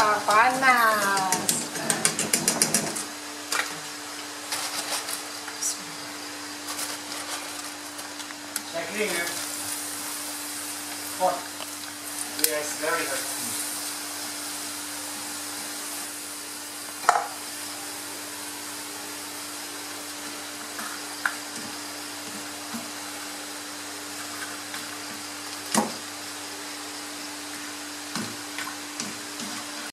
panas. Checking. Hot. Yes, very hot.